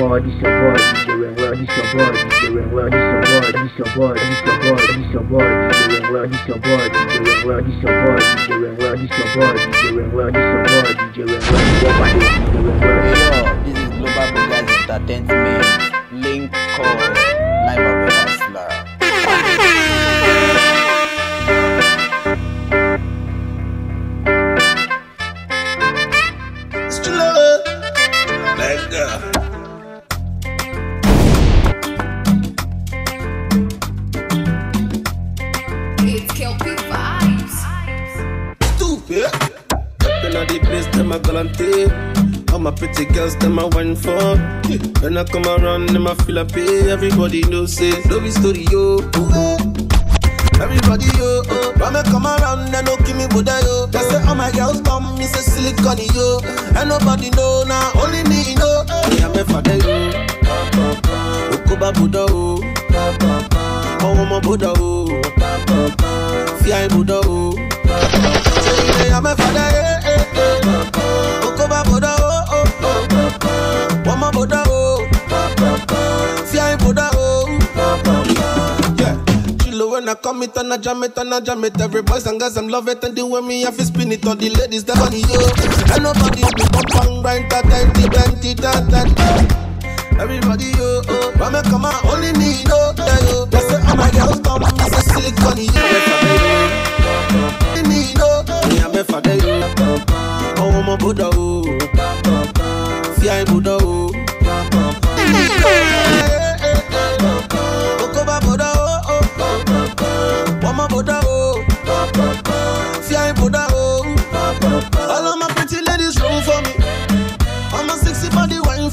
boy, this your boy, this your boy, DJ Wrenwealth, this your. Link call. Live of a my pretty girls, them a wine for. When I come around, them I feel a pay. Everybody knows it. Love is yo. Everybody, yo. Oh. When I come around, they no give me Buddha, yo. They say, all my girls come, me say silicone, yo. And nobody know, now only me know. Me and my father, yo. Okuba Buddha, oh. ọwọ́ ọmọ bọ́dọ̀ o fi àì bọ́dọ̀ o. ṣé ilé amẹ́fàdá yé come it and I jam it and I jam it Every boys and girls them love it and the way me have to spin it All the ladies that funny yo And nobody be pump and grind ta twenty twenty ta ta ta Everybody yo, oh, when me come out only me know oh, yeah, yo. They say all my girls come, me say silicone yo. Only oh, me know, me and me father yo. Oh, I'm a Buddha oh, fear Buddha oh.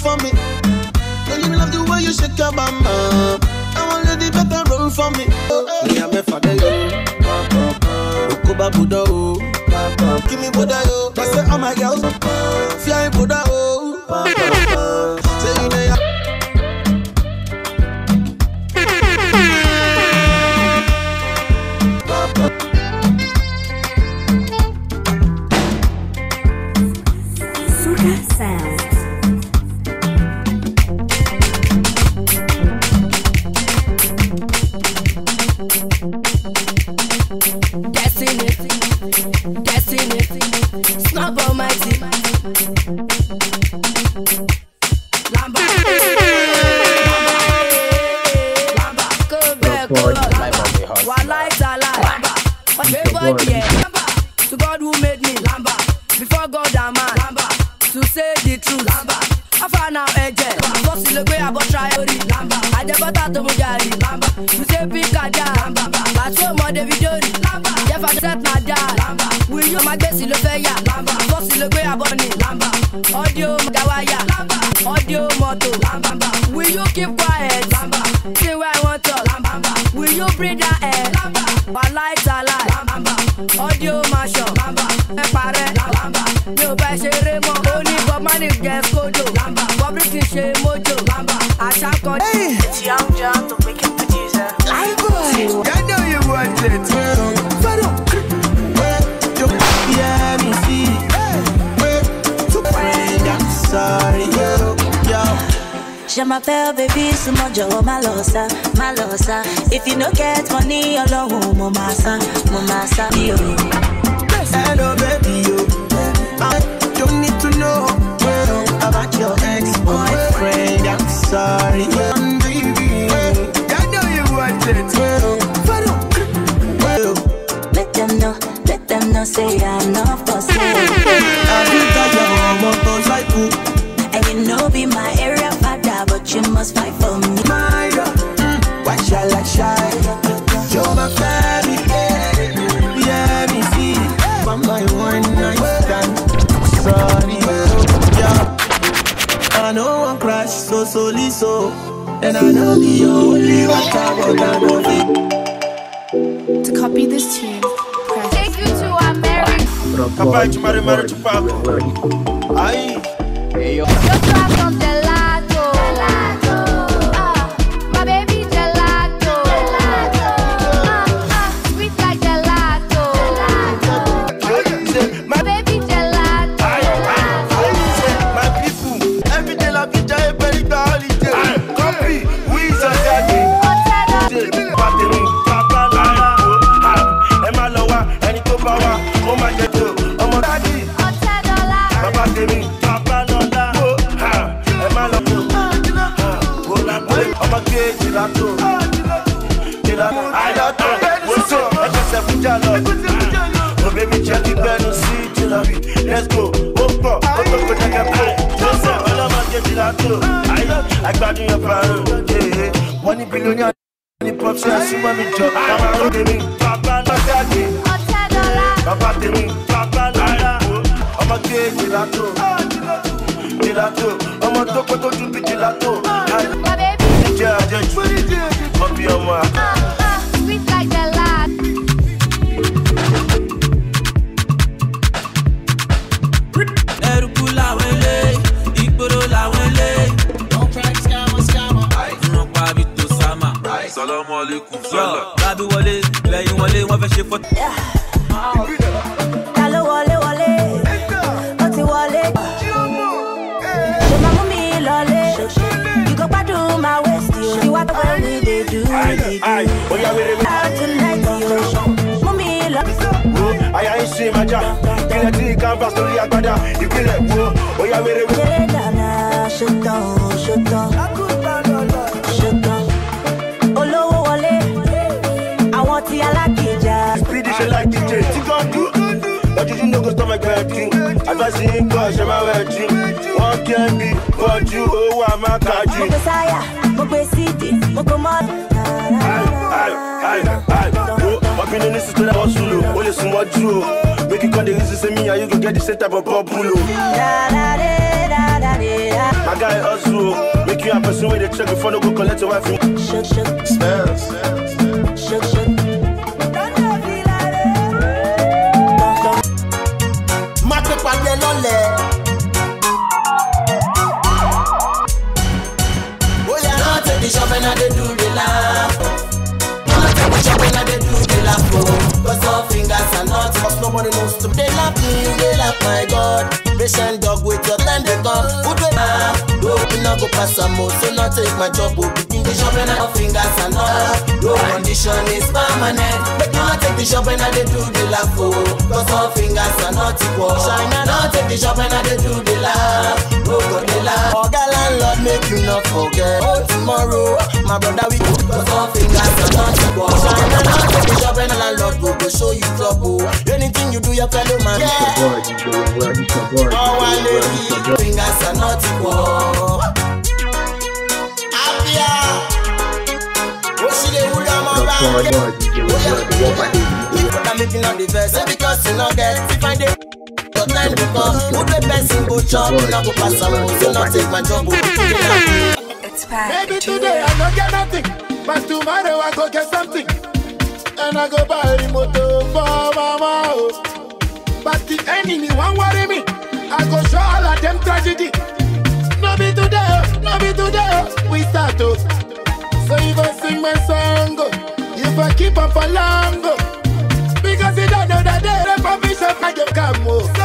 For me. Girl, you love the way you shake your bamba. I want lady better roll for me. Me and my father yo. Okuba Buddha oh. Give me Buddha yo. I say all my girls. Fear Buddha Pàtó ọmọdé fi dórí. Lamba. Jẹ́fà set na jar. Lamba. Wíyú ọmọ gbèsè ló fẹ́ yà. Lamba. Bọ́sì ló gbé àbọ̀ ni. Lamba. Audio gawaya. Lamba. Audio mọ́tò. Lamba. Will you keep quiet? Lamba. Say where I want talk. Lamba. Will you breathe that air? Lamba. Wàhálà ìtàlá. Lamba. Audio mashup. Lamba. Ẹ parẹ́. Lamba. Mi ò bá ṣeré mọ́. Ó ní Bob Marley jẹ́ skodo. Lamba. Bobby kì í ṣe mojo. Lamba. Àṣà kan. Je m'appelle baby, c'est mon job, oh, ma losa, ma losa. If you no get money, alone, mon massa, mon massa, yo. Hello, baby, yo. I don't need to know about your ex-boyfriend. I'm sorry, baby. I know you want it. Let them know, let them know, say I'm not for sale. But you must fight for me. My girl, mm, why shall I shy? You're my family, yeah. Yeah, me see. For my one night stand. Sorry, yeah. I know one crash so solely so. And I know the only one I want to To copy this tune, press. Take you to America. Rapaz, de Mário, Mário de Paco. Aí, Hey, yo. gbádùn agbádùn yẹn parun wọ́n ní bílíọ̀nù ní pọ́pṣẹ́ àṣùwọ̀n mi jọ. Tó. Tèmi bàbá náà rọ̀ rábí wọlé lẹ́yìn wọlé wọ́n fẹ́ ṣe fọ́tò. ta ló wọlé wọlé ó ti wọlé. ṣe máa mú mi lọlé ìgò gbádùn máa west yìí ṣe wá pẹ́ mi lè dùn mí lè dùn. out tonight yìí mú mi lọ. àyà ń sin ìmájà ìpínlẹ̀ tí canvas lórí agbada ìpínlẹ̀ wo ó yá wéré. ṣé dáná ṣe tán ṣe tán. you no go stop my gratitude. If I see him, God, shall I wet you? One can be, but you, oh, I'm a card you. Been in this system, I'm solo. Only some what you make you call the reason say me, and you go get the set up of populo. My guy also make you a person with a check before no go collect your wife. Shake, shake, spells, shake, shake. I they do the I do the all oh. fingers are knows to. They me, they love my God. Patient dog with your time they come. Food they. No, we no go pass am o. So now take my job o. Begin the shop and all fingers are not. No condition is permanent. Make you not take the shop and I dey do the laugh o. Cause all fingers are not equal. China not take the shop and I dey do the laugh. No go dey laugh. Oga landlord make you not forget. Oh tomorrow, my brother we go. Cause all fingers are not equal. China not take the shop and landlord go go show you trouble. Anything you do your fellow man. Yeah. Oh, so lady, fingers are not equal. You you the you the go you go oh. Maybe today I no get nothing, but tomorrow I go get something. And I go buy motor for mama. Oh. But the enemy won't worry me. I go show all of them tragedy. No be today, oh, no be today. oh, We start to. So if I sing my song, If I keep up for long. Because you don't know that they're a I for you come.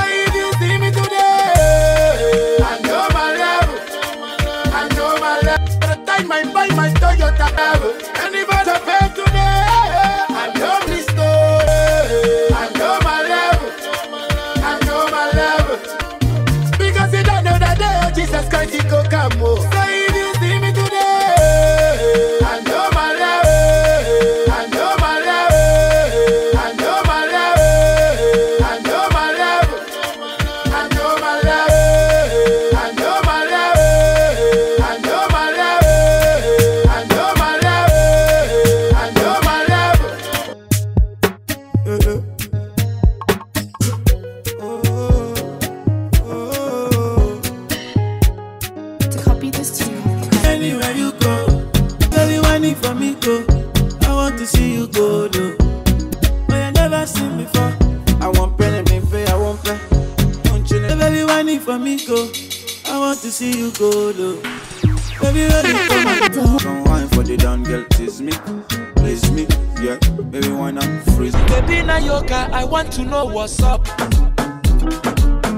to know what's up.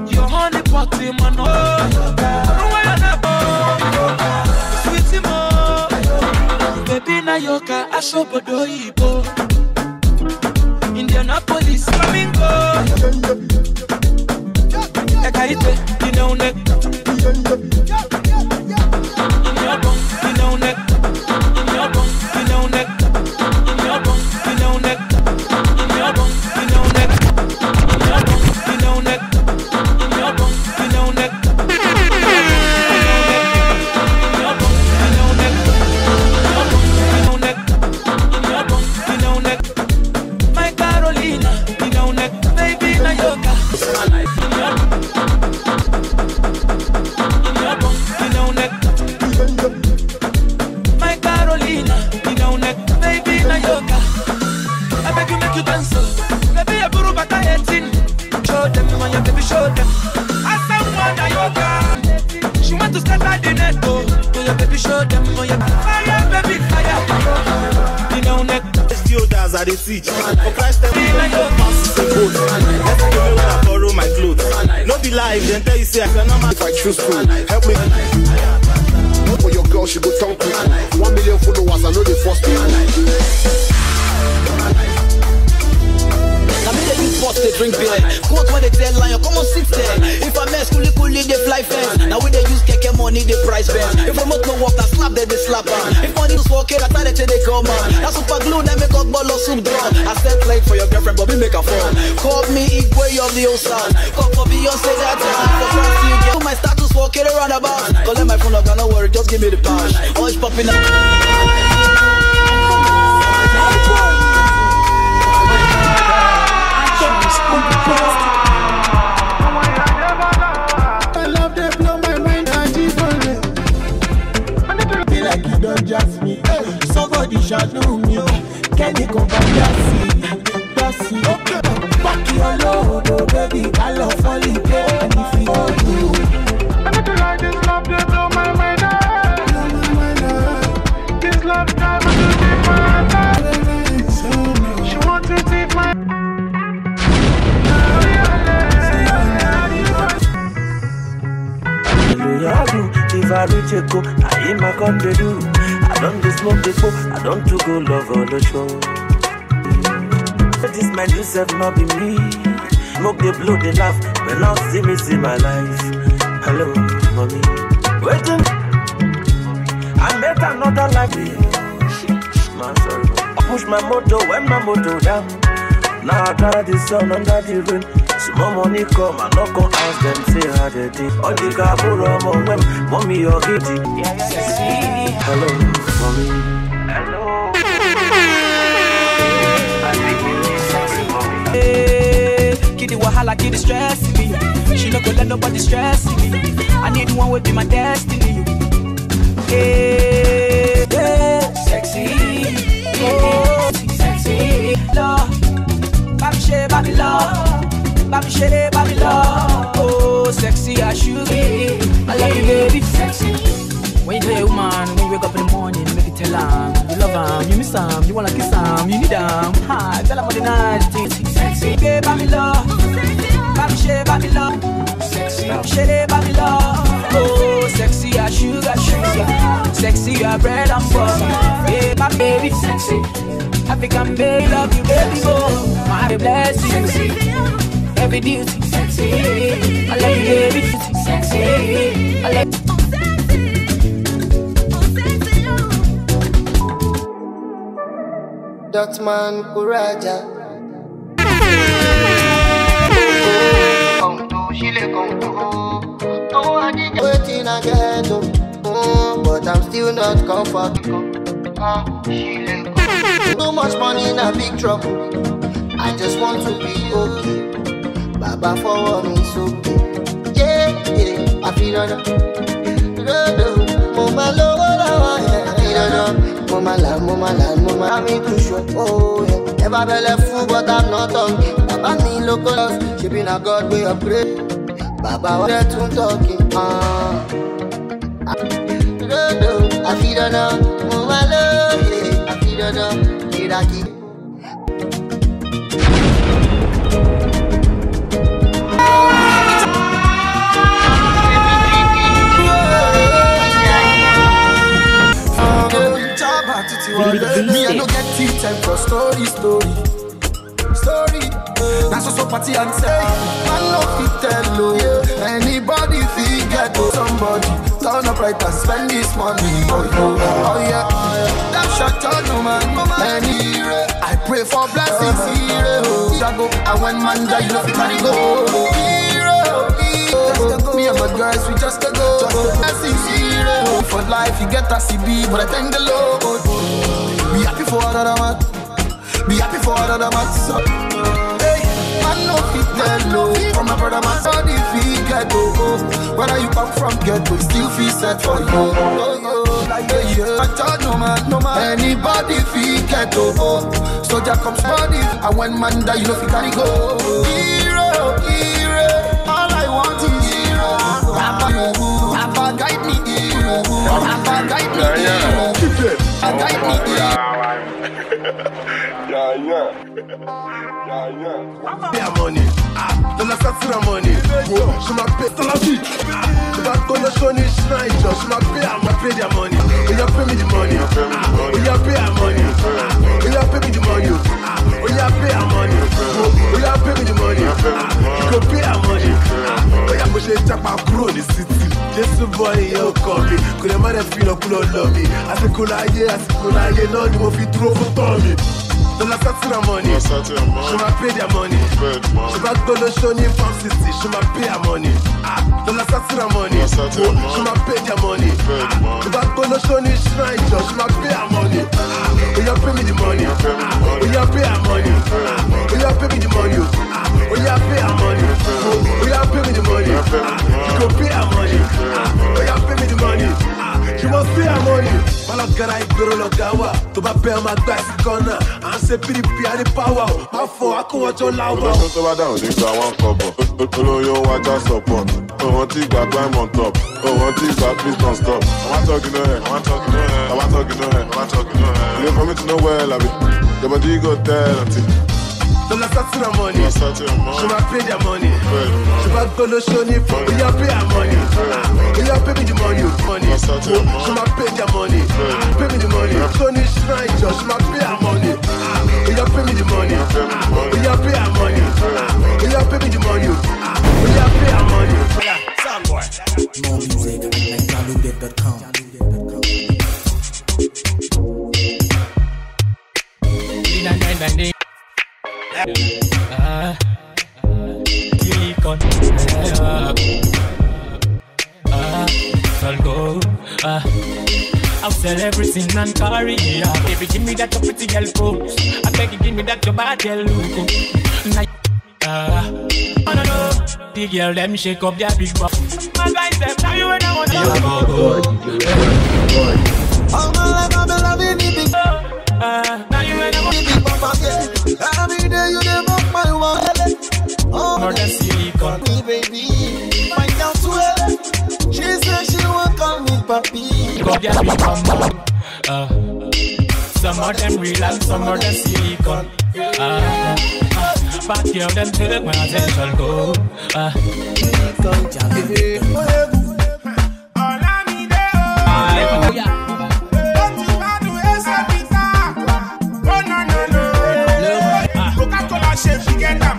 Your honey party, man, oh. I know where you're Baby, na yoka, ashobodo ibo. Man yourself not be me. Smoke the blow, they laugh. When now see me see my life. Hello, mommy. Waiting. I met another life. Man, sorry. I push my motor when my motor down. Now I got the sun under the rain. Small money come, I knock on house, them say how they did. All the cabura, mom, when mommy, you're guilty. Hello, mommy. Kid the wahala, kid the stress me. She no go let nobody stress me. I need one will be my destiny. Hey, hey, sexy, oh, sexy, love. Baby, she, baby, love. Baby, she, baby, love. Oh, sexy as you be. I love you, baby, sexy. When you tell a woman, when you wake up in the morning, make it tell her you love him, you miss him, you wanna kiss him, you need him. Ha, tell him all the nice things. Sexy, baby, baby, love. Sexy, she, baby, love. Oh, sexy as sugar, sugar. Sexy as bread and butter. Yeah, my baby, sexy. African baby, love you, baby, oh. My blessing. Every duty, sexy. I love you, baby, sexy. I love Dotman Kuraja. Come to to. Oh, I waiting again, oh, but I'm still not comfortable. Too much money in a big trouble. I just want to be okay. Baba for me so yeah, yeah. I feel on mo ma lówó lọ́wọ́ yẹn. On mo ma là mo ma là mo ma mi. Oh yeah. Never belle full but I'm not hungry. Baba mi lóko lọ ṣe bí na God wey upgrade. Baba wa dẹ̀ tún talking. Uh. I feel on mo ma lówó yẹn. I feel on kìràkì. Me, I no get tea time for story, story. That's also party and say, man, love fit tell you. Anybody feel get to somebody. Turn up right and spend this money. Oh, yeah, oh yeah. That shot on no man, any hero. I pray for blessings, hero. Jago, and when man die, you know carry go. Me and my guys, we just a go. Blessings, hero. For life, you get a CB, but I thank the Lord. Be happy for another man. Be happy for another man. So, hey, man, no fit tell no. From my brother, my son, if he get go. Whether you come from ghetto, still feel set for you. Oh, oh, like, yeah. I tell no man, no man. Anybody feel get go. Soldier comes body, and when man die, you know fi carry go. Hero, hero. All I want is hero. Money, ah, dollar satira money. Whoa, she ma pay dollar fee. Ah, she ma go no show ni shrine just. She ma pay their money. Oh yeah, pay me the money. Ah, oh yeah, pay her money. Ah, oh yeah, pay me the money. Oh yeah, pay her money. Oh yeah, pay me the money. Ah, you go pay her money. Ah, oh yeah, bó ṣe japa kúrò ní city. Jésù bọ́ ìyẹn ò kọ́ mi. Kò lè má dẹ̀ fi lọ́kùlọ̀ lọ mi. Àsìkò láyé, àsìkò láyé náà ni mo fi dúró fún tọ́ mi. Dollar satira money. She ma pay their money. She ma go no show farm city. She ma pay her money. Ah, dollar satira money. Whoa, She ma pay their money. Ah, she go no show ni shrine church. She ma pay her money. Ah, oh yeah, pay me the money. Ah, oh yeah, pay her money. Ah, oh yeah, pay me the money. Ah, oh yeah, pay her money. Oh yeah, pay me the money. Ah, you go pay her money. Ah, oh yeah, pay me the money. She must pay her money. Malagara ìgboro lọ̀gá wà. Tó bá bẹ́ẹ̀ máa gbá ẹ̀sìn kọ́nà. À ń ṣe pdp àní pàwà o. Má fọ akówọ́jọ́ láwà o. Ọlọ́run tó bá dáhùn nígbà wọn kọ̀bọ̀. Olóyún wájà support. Òwọ́n tí gba climb on top. Òwọ́n tí gba please don't stop. Àwọn tọ́gì náà ẹ̀. Àwọn tọ́gì náà ẹ̀. Àwọn tọ́gì náà ẹ̀. Àwọn tọ́gì náà ẹ̀. Ilé for me to know well, àbí. Jọ̀bọ̀dí go tell àǹtí. Dollar satira money. She ma pay their money. She ma go no show ni for. Oh pay her money. Ah, Oh yeah, pay me the money. Money. Whoa, She ma pay their money. Ah, Pay me the money. Show ni shrine church. She ma pay her money. Ah, Oh yeah, pay me the money. Ah, Oh yeah, pay her money. Ah, Oh yeah, pay me the money. Ah, Oh yeah, pay her money. More music at downloaded.com. Ah, silicon. Ah, ah, I'll go. Ah, I'll sell everything and carry ya. Baby, give me that your pretty girl pose. I beg you, give me that your bad girl look. Nah, Ah, oh no no, the girl them shake up their big butt. My guys them, now you when I wanna go. All my life I've been loving it Ah, now you when I Every day you dey make my wallet. Oh, More than silicon. me baby, find out well. She said she won't call me papi. Their big bum bum. Uh, some of them real and some of them silicon. Uh, uh, back here them take my attention go. Uh, shape, she get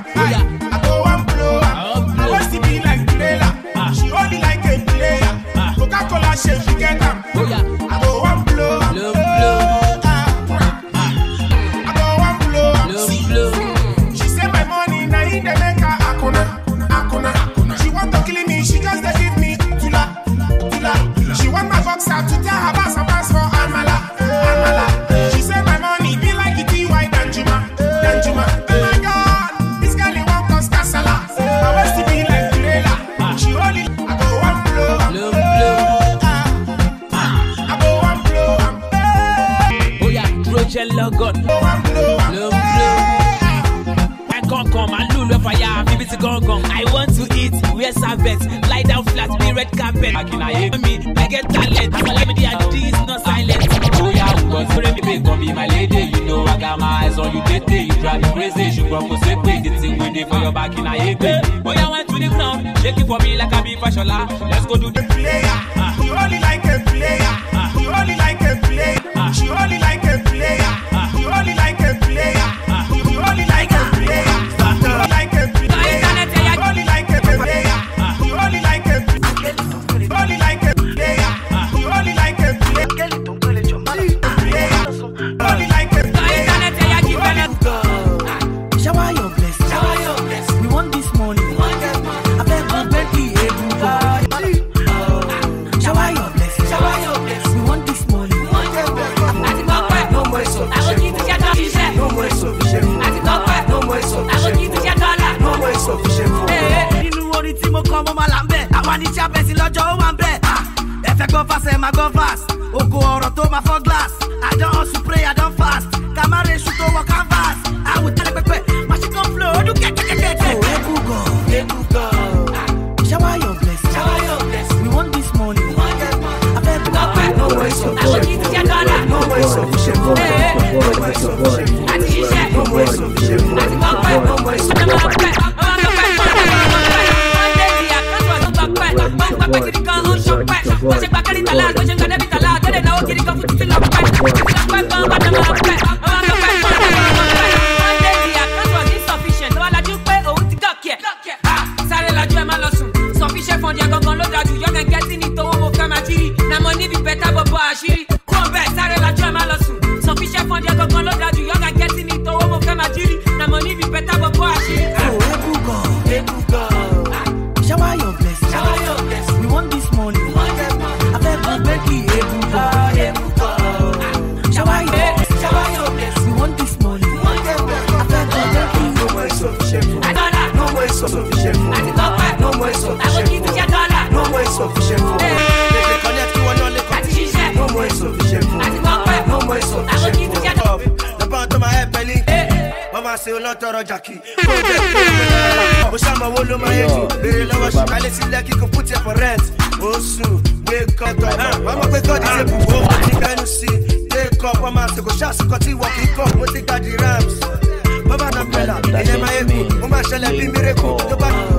ṣàmọ̀wó ló máa yẹ jù? Béèrè lọ́wọ́ ṣùgbọ́n sílẹ̀ kíkún put it for rent. ó sùn gbé kọ́tọ̀ wọ́n mọ̀ pé kọ́ọ̀dì ṣe bù ó ti gbẹ́nu sí i. Gbé kọ́ wọ́n máa ṣe kò ṣàṣùkọ́ tí wọ́n kì í kọ́. Mo ti gba di rams. bọ́bá náà pẹ̀lá ìyẹn máa yẹ kù mo máa ṣẹlẹ̀ bí mírèkù tó bá Shower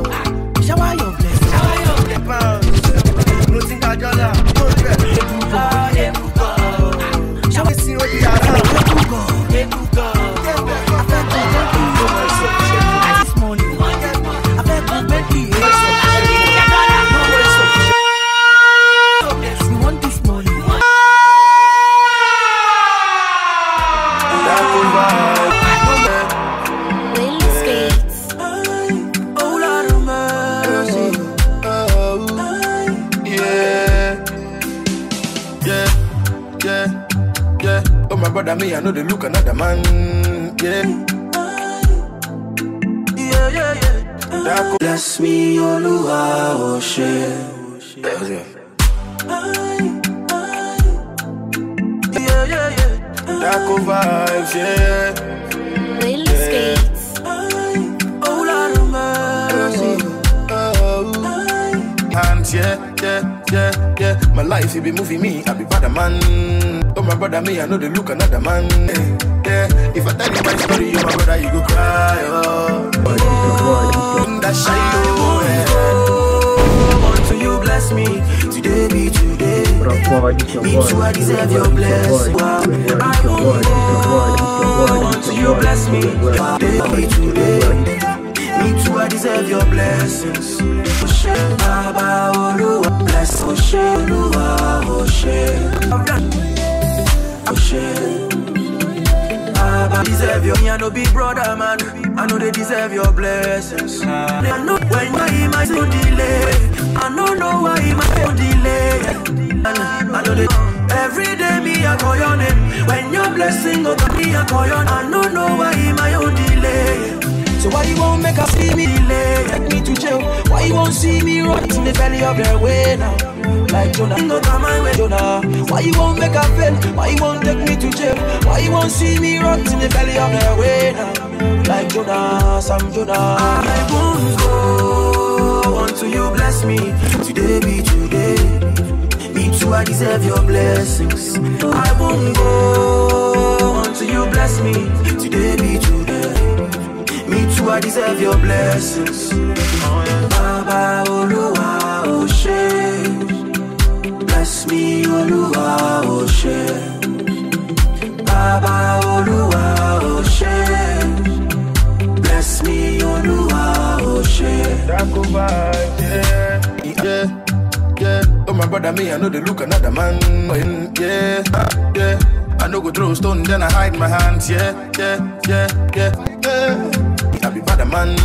I know they look another man. Yeah, Yeah, yeah, yeah. Bless me, Oluwa, oh shit. that was it. Yeah, yeah, yeah. Darko vibes, yeah. Lily Skates. Oh, Lord of mercy. Hands, yeah, yeah, yeah, yeah. My life, it be moving me, I be bad man. My brother, me I know they look another man. Yeah, yeah. If I tell you my story, you my brother, you go cry. Oh, oh oh, bless me, today. Me too, I deserve your blessing. I won't you bless me. Today. Me too, I deserve your blessings. Baba deserve your me, I no big brother man. I know they deserve your blessings. I know when my might so delay. I don't know why my so delay. I know they every day me I call your name. When your blessing go to me I call your name. I don't know why my own delay. So why you won't make us see me delay? Take me to jail. Why you won't see me rot in the belly of their way now? Like Jonah, go come my Jonah. Why you won't make a fail? Why you won't take me to jail? Why you won't see me rot in the belly of their way now? Like Jonah, some Jonah. I won't go until you bless me. Today be today. Me too, I deserve your blessings. I won't go until you bless me. Today be today. Me too, I deserve your blessings. Baba Oluwa Oshe. Me, Oluwa Oshe. Baba Oluwa Oshe. Bless me, Oluwa Oshe. Darko vibes, yeah, yeah, yeah. Oh my brother, me I know they look another man. Yeah, ah, yeah. I no go throw stone, then I hide my hands. Yeah, yeah, yeah, yeah, yeah. I be bad man.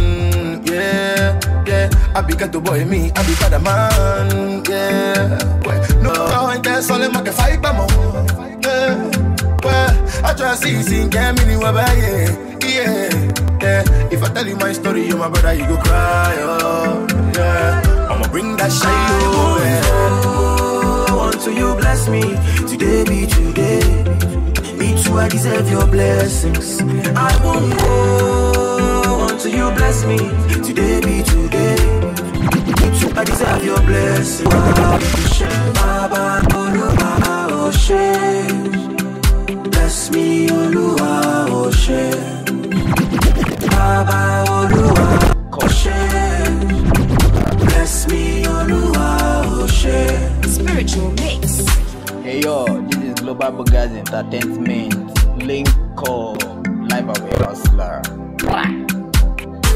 Yeah, yeah. I be ghetto boy, me. I be bad man. Yeah. No, I ain't there, so let me fight, mama. Yeah. I try to see, see, get me anywhere, yeah, yeah, yeah. If I tell you my story, you my brother, you go cry, oh, yeah. I'ma bring that shine, oh, yeah. Until you bless me, today be today. Me too, I deserve your blessings. I won't go so you bless me today be today. I deserve your blessing. Baba Oluwa Oshe, bless me Oluwa Oshe. Baba Oluwa Oshe, bless me Oluwa Oshe. Spiritual mix. Hey yo, this is Global Burgers Entertainment. Link call live away hustler. Blah.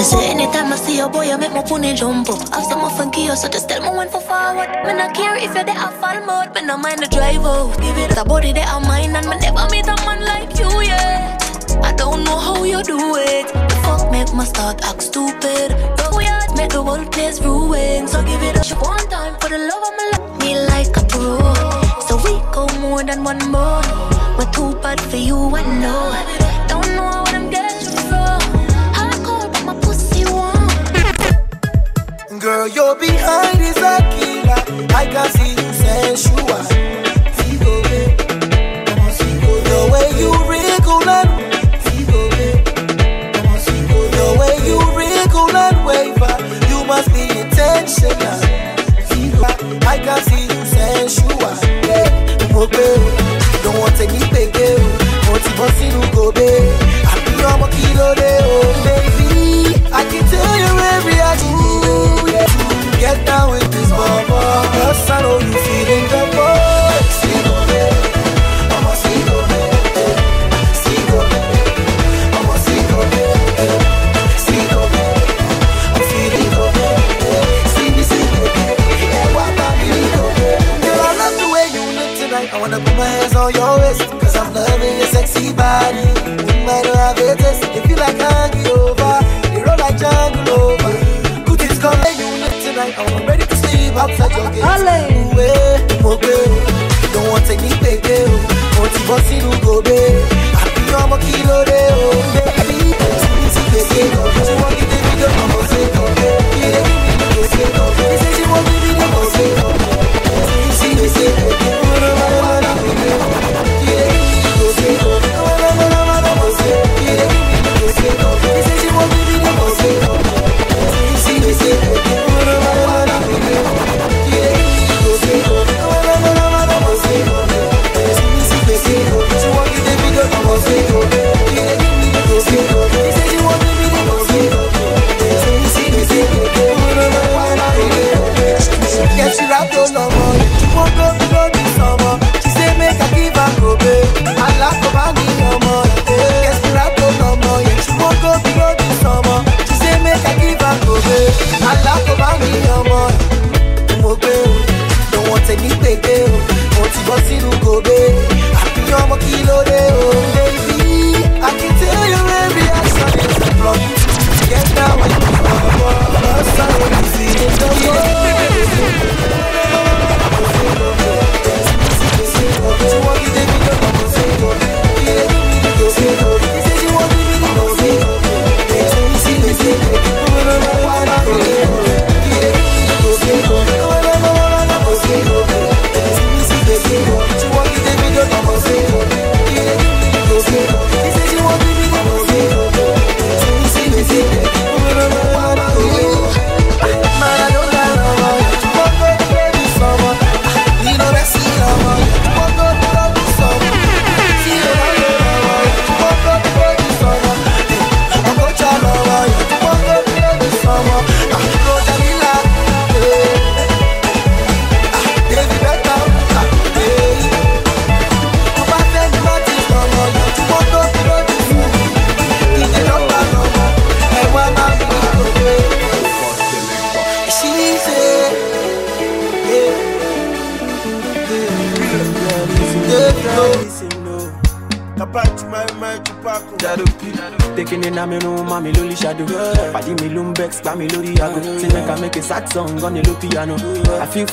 Me say anytime I see your boy, I make my pony jump up. I've some funky, so just tell me when for forward. Me not care if you're there a fall mode, me no mind the drive out. Give it a body that I'm mine, and me never meet a man like you, yeah. I don't know how you do it. The fuck make my start act stupid. Go yard, make the whole place ruin. So give it shot one time for the love of my life. Me like a pro, so we go more than one more. We're too bad for you, I know Girl, you're behind is a killer. I can see you sensual. Come on, Figo. The way you wriggle and Figo, babe. Come on, Figo. The way you wriggle and waver, you must be intentional. Figo, I can see you sensual. Yeah, don't want any gbègbè o, mo ti bọ́ sínú outside your gate. Eh, mo gbé want take me baby o. Mo ti bọ́ sínú gòbè. Àbí ọmọ kí ló dé o.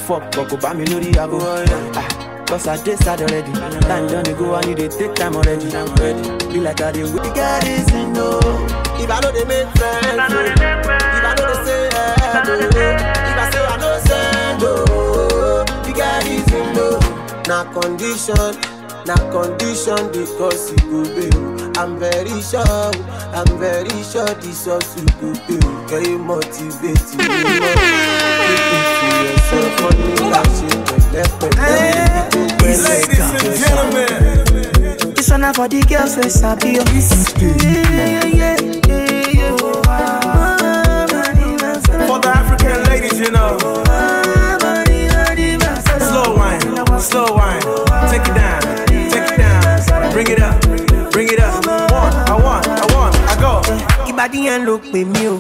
fuck, but go pa me lori ago Ah, Cause I did sad already This one na for the girls wey sabi yo. Yeah, yeah, yeah, yeah. for the African ladies, you know. Slow wine, slow wine. Take it down, take it down. Bring it up, bring it up. One, I want, I want, I go. Ìbàdí yẹn ló pè mí o,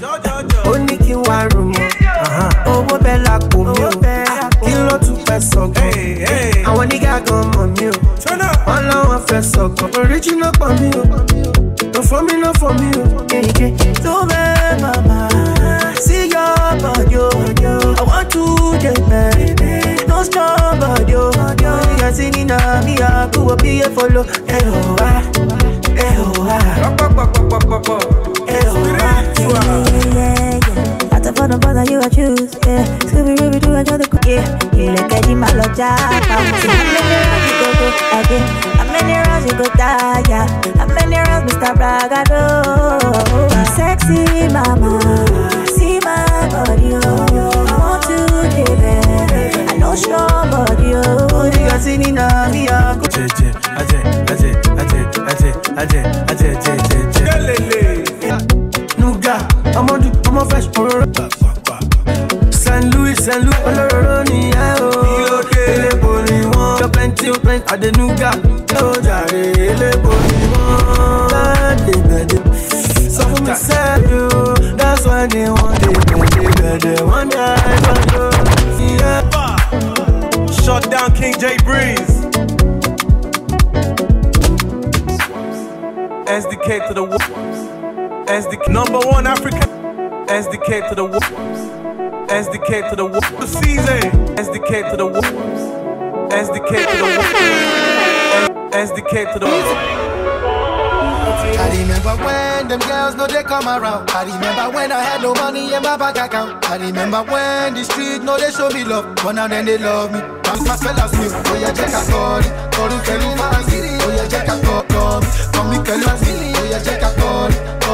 ó ní kí n wá rò mọ́. Uh-huh. Owó bẹ́ẹ̀ la kò mí o, kí ló tún fẹ́ sọ̀kan? Àwọn nígà mọ̀ mí o, wọ́n láwọn fẹ́ sọ̀kan. Original pọ̀ mí o, no for me, oh. no for me o. Kéèké tó bẹ́ẹ̀ màmá, sí yọ bọ̀dọ̀. I want to dey bẹ̀, no bọ̀dọ̀. Yíyá sí nínú mi àbúrò bí ẹ fọlọ́. Ẹ ò wá, ẹ ò wá. Ẹ ò wá. Out of all the bother you I choose, yeah. Scooby Dooby Doo, another cook, yeah. You look at him, I love Jack. How many you go go again? How many rounds you go die, yeah? How many rounds Mr. Bragado? Sexy mama, see my body, oh. I want to live it. I know strong body, oh. Aje, aje, aje. Ọmọ fresh òróró. St. Louis, St. Louis, olóróró ni ẹ o. Elépo ni wọ́n. Yọ plenty, plenty, Adenuga. Ó jàre, elépo ni wọ́n. Láàdé gbẹ̀dẹ̀. Sọ fún mi o. That's why they want dey gbẹ̀dẹ̀ gbẹ̀dẹ̀. Wọ́n dá ẹgbẹ́ lọ. Shut down King J Breeze. SDK to the wo- SDK number one Africa. SDK to the wo- SDK to the the season. SDK to the wo- SDK to the wo- SDK to the wo- I remember when them girls know they come around. I remember when I had no money in my bank account. I remember when the street know they show me love. But now then they love me. Pass my fellas me. Oh yeah, check oh, call. Call you tell you fancy. Oh yeah, check a call. Come, me tell you you fancy. Oh yeah, check a call.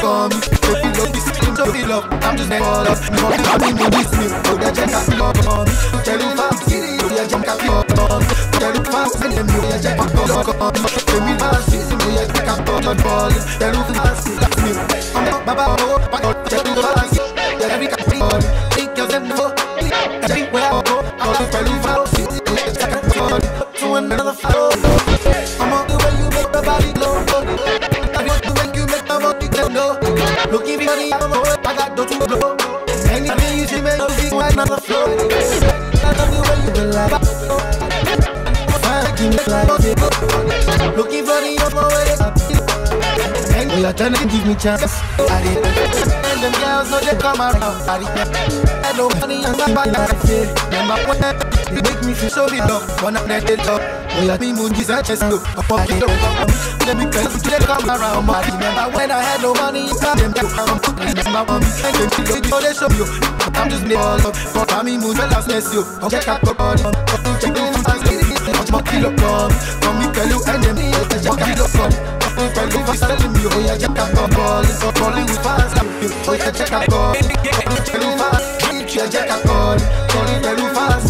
for me. So feel up, this thing so feel up. I'm just there for us. No, I'm in this new. Oh, that jack up for me. Tell you fast, oh, that jack up for me. Tell you fast, and then you that jack up for me. Tell me fast, oh, that jack up for me. Tell you fast, that's new. I'm not baba, oh, but I'll tell you fast. Yeah, every country, think you're them for. Everywhere I go, I'll tell you fast. Looking for money, I'm on I got no to blow. Anything you see, make you see why another flow. I love the way you be like. You a Looking for the other way. And we are trying to give me chance. I did. And them girls know they come around. I did. I money and my bag I say. Remember when you make me feel so big love. One of them they love. We are me moon Jesus chest look. I'm fucking up. Let me tell you they come around. I remember when I had no money. You got them come. Remember when we and them see you they show you. I'm just me all up. For me moon fellas bless you. I'm check out the body. I'm check the fancy. I'm a kilo come. Come me tell you and them. I'm a kilo come. Tell you for telling me. Oh yeah check out the ball. So calling with fast. Oh yeah check out the ball. Tell you fast. Yeah check out the ball. Calling you fast.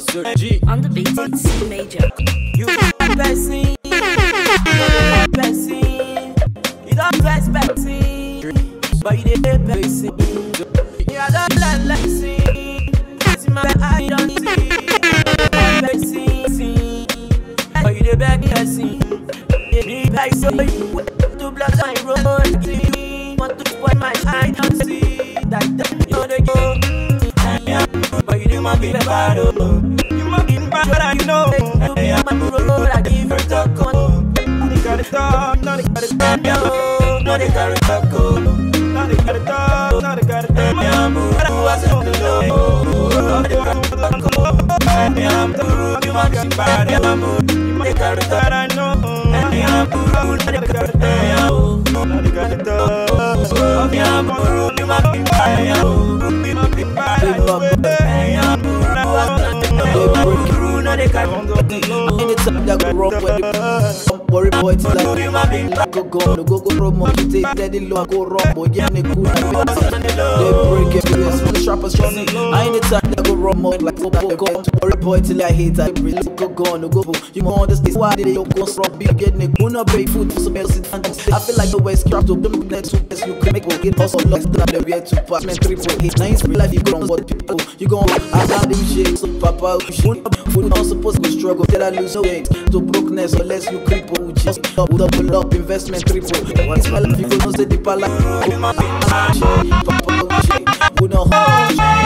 So G. On the beat, C major. You person, you don't person, you don't best person, but you did person. Road, you my baby bad, yo. You my got it talk, I know. I'm the it it worry take steady low go it the anytime go more like football go worry boy till I hate I really go go no go you more understand why did you go rock big get ne cool no pay food for some else I feel like the west crap to them next two best you can make will get also lost that the way to pass man three four eight. Nine real life you go on what people you go I got them shit so papa food food not supposed to struggle. Till I lose no games to brokenness unless you cripple just up double up investment triple once my life you go know say the pala oh, papa oh, uche we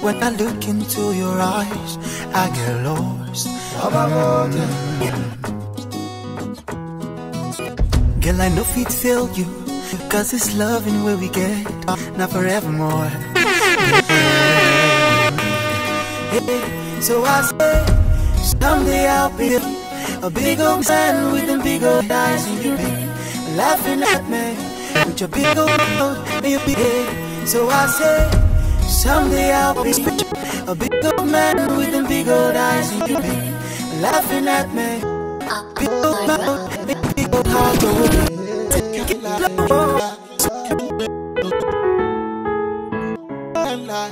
when I look into your eyes, I get lost. Girl, I know feet feel you, cause it's loving where we get, not forevermore. Yeah. So I say, someday I'll be a big old man with them big old eyes, and you'll be laughing at me with your big old mouth and your big head. So I say, someday I'll be a big old man with them big old eyes, and you'll be laughing at me. Big old mouth big old heart. Can't lie, oh, oh. Can't lie,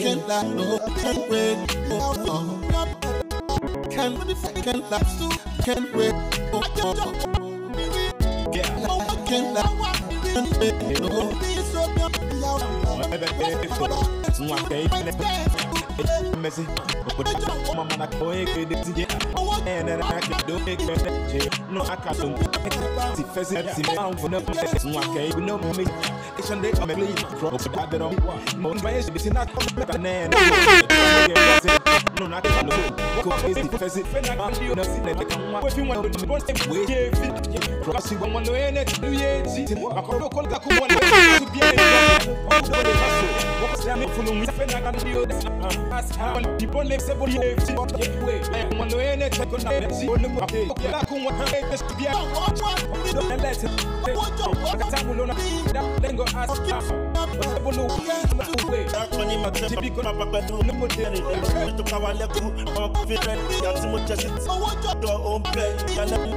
can't lie, no. Oh, oh. Can't, can't lie, can't wait, oh, oh. Can't lie, can't wait, no. Messi, but mama na boy ke de ti and then I can do it no I can't do fesi si me am for no so I can no me it's on the I'm leave drop that bit on mo nba is na ko me na no na ka no ko fesi na ka no si na ka fi wan do bon as how people live se body ye fi ye we I want no ene take on na si on mo ke la ku wa ka e to be do na let it ka ta mu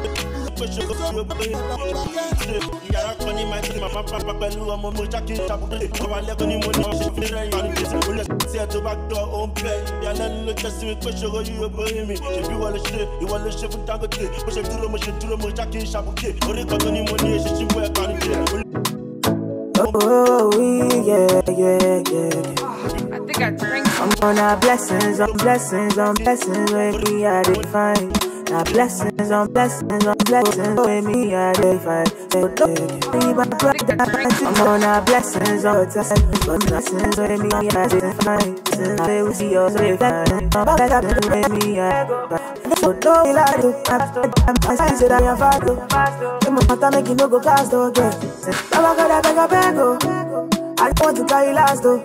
kò fi rẹ̀ tí mo jẹ sí ti. Dọ̀ ó ń bẹ̀ ìyálẹ̀ mi pé ṣe kò fi gbé. Ìyàrá kan ní máa ti màmá pàpà pẹ̀lú ọmọ mo jákè ìtàbùkè. Káwa lẹ́kùn ní mo ní ọ̀ṣun fi rẹ̀ ìyá mi gbèsè. Lẹ̀ tí ẹ tó bá dọ̀ ó ń bẹ̀. Ìyálẹ̀ ló jẹ́ sí mi pé ṣòro yìí ó borí mi. Ṣèbí wọ́n lè ṣe ìwọ lè ṣe fún Dangote. Bó ṣe dúró mo ṣe dúró mo jákè ìṣàbùkè. Orí kan tó ní mo ní èṣì tí ẹ̀ kanu. Oh, yeah, yeah, yeah. I think I drank. I'm on our blessings, on blessings, on blessings, with me I define. Now blessings, on blessings, on blessings, oh, with me I. Say, don't be my brother. I'm on our blessings, on blessings, on blessings, with me I. Since I will see your define. I'm back up with me I. So don't be like you, I say that I'm fast. I'm a matter make you no go cast again. Baba God, I beg, I beg, oh. I want to carry last though.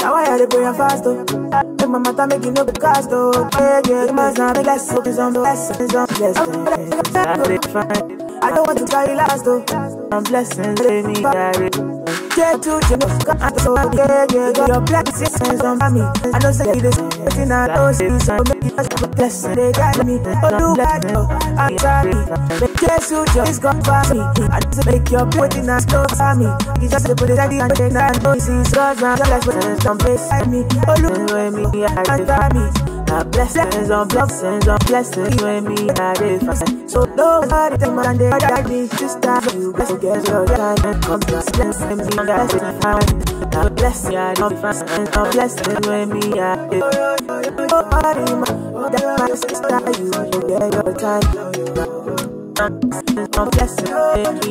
Now why are they praying fast though? Make my matter make you know the cost though. Yeah, yeah, must not be less focus on blessings, on blessings. I don't want to carry last though. I'm blessings, let me carry. Get to you know, got so yeah, yeah, got your blessings on me. I know say this, but in I know say you so make it a blessing. They got me, oh do bad, oh, I'm sorry. Make Jesus just come for me. I just make your put in a stove for me. You just put it at the end, and you see God's man, just like what some place like me. Oh look, way me, I got me. Now blessings on blessings on blessings, you and me, I did fine. So nobody take my day, I need to stop you. Bless guess your time and come just blessing me, that's it, fine. Now bless I don't and on blessing you and me, I did. Nobody, my, that my sister, you, you get your time. I'm blessing you, and me,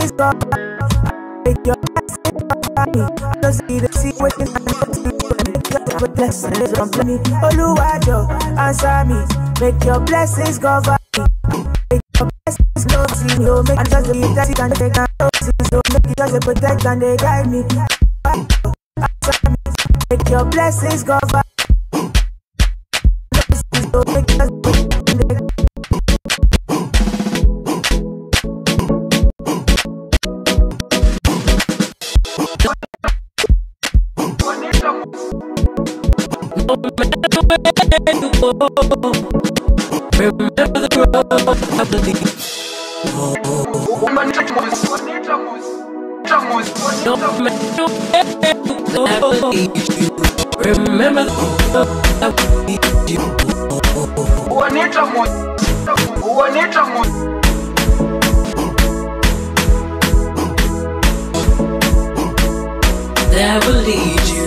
this go. Make your blessing cover me. Don't see the I don't see the blessings on me. Oluwajo, answer me, make your blessings cover me. Make your blessings see me, oh, make I just be that can take and no see, so make you just protect and they guide me. Answer me, make your blessings cover me. So make you just Remember the road I. No matter where you. Remember the road I believe you. That will lead you.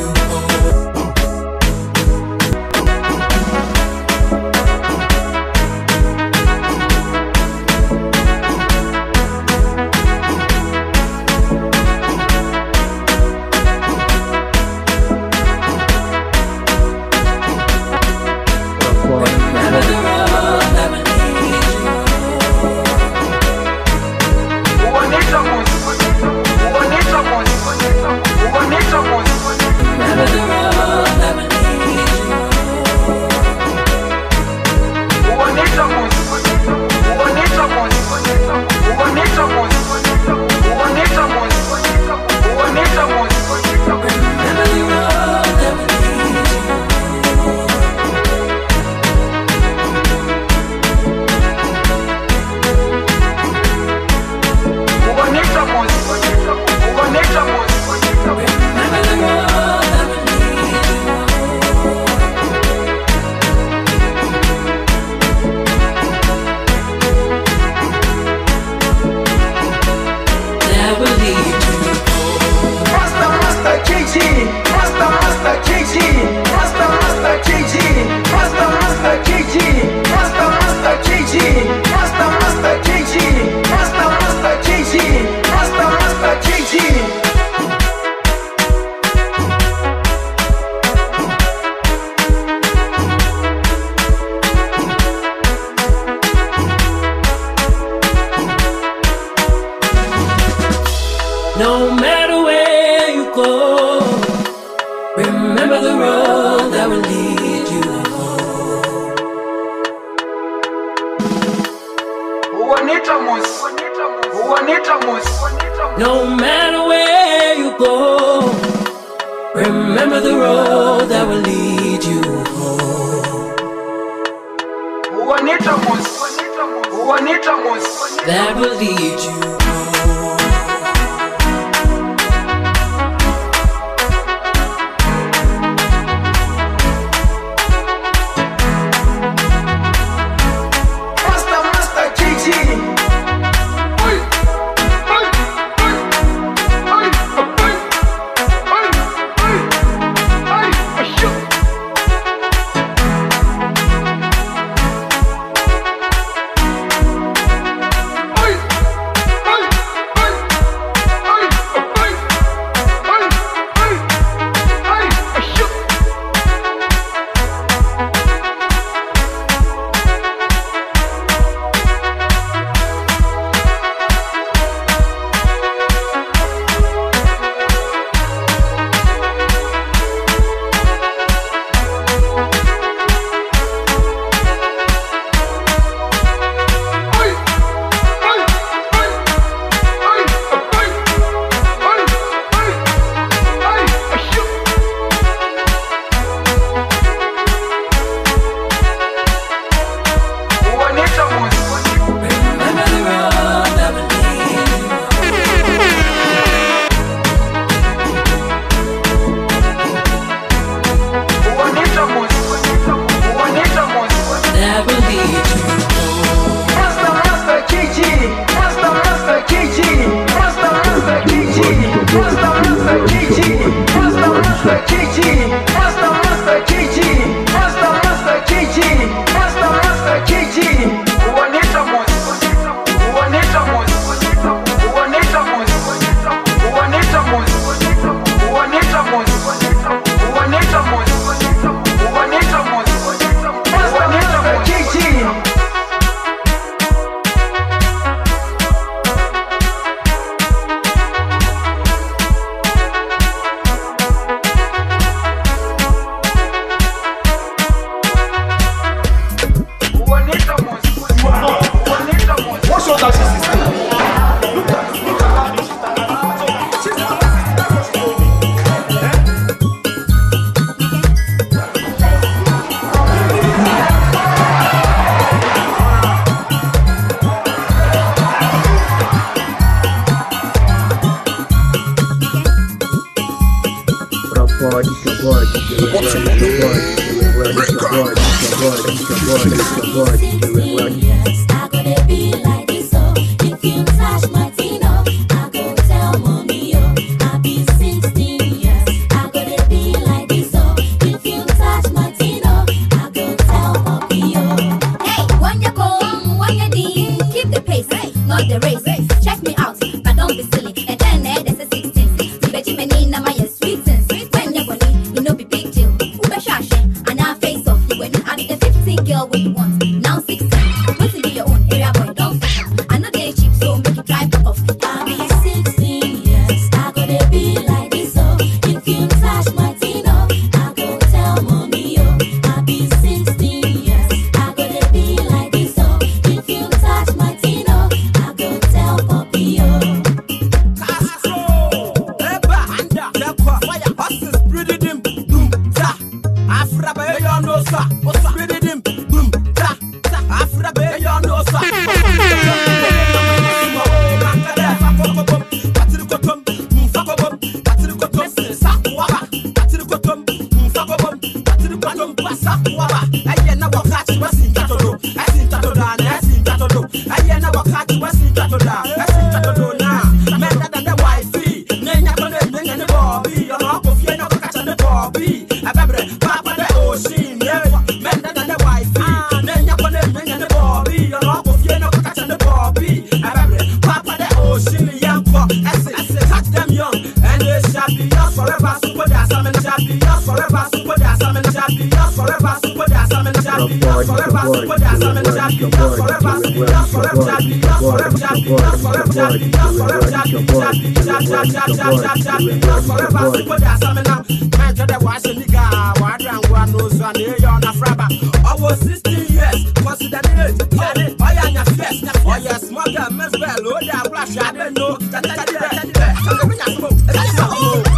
I was 16 years, consider the age. Money, oh yeah, your fierce, your fierce. Oh yeah, smoke them as well. Oh yeah, flash, I didn't know. Tell me, tell me, tell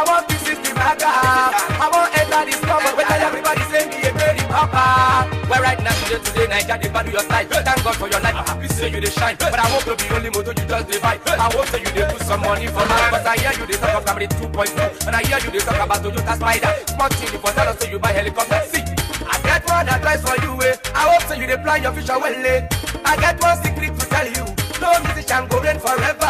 I want pieces the maga, I want enter the store, but better everybody say me a very papa. Well, right now, today, today, Niger, they value your style. Thank God for your life. I'm happy to say you they shine. But I hope to be only motor you just divide. I hope that you they put some money for life. But I hear you they talk of Camry 2.2. And I hear you they talk about Toyota Spider. Smart thing for tell us so you buy helicopter. See, I get one advice for you. Eh. I hope so you they plan your future well. Eh. I get one secret to tell you. No musician go reign forever.